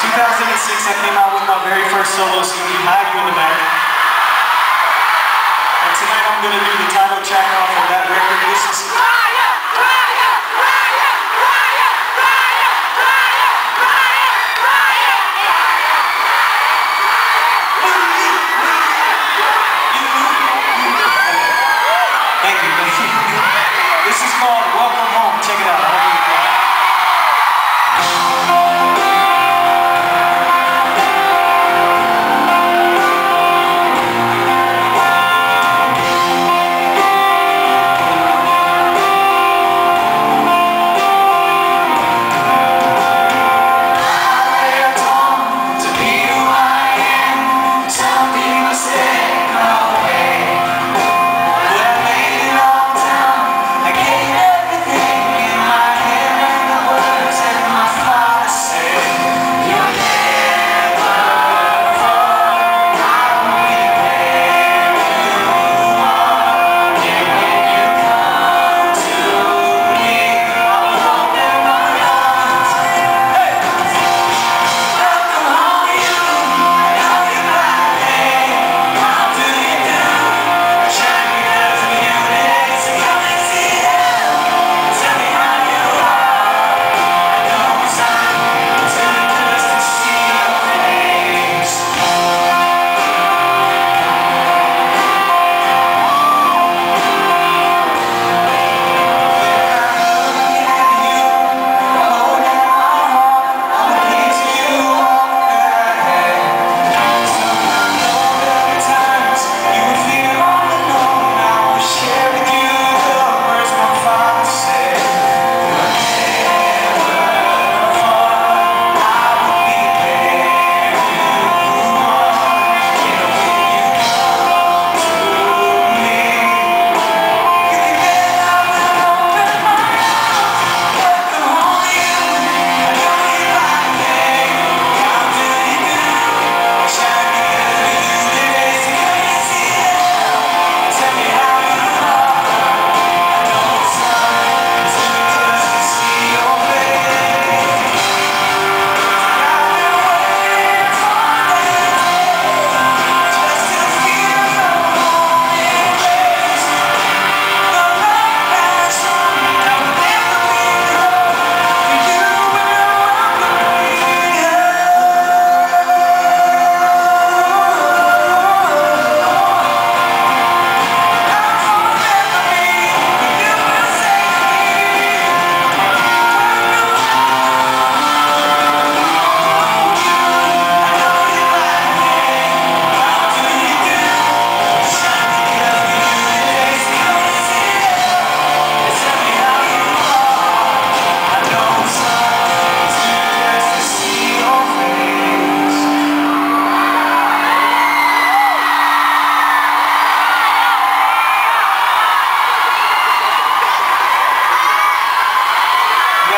2006, I came out with my very first solo CD, Hide You in the Back.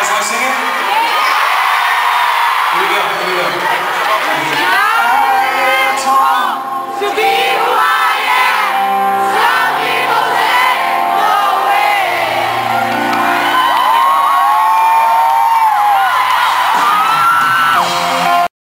guys want to sing it? Here we go.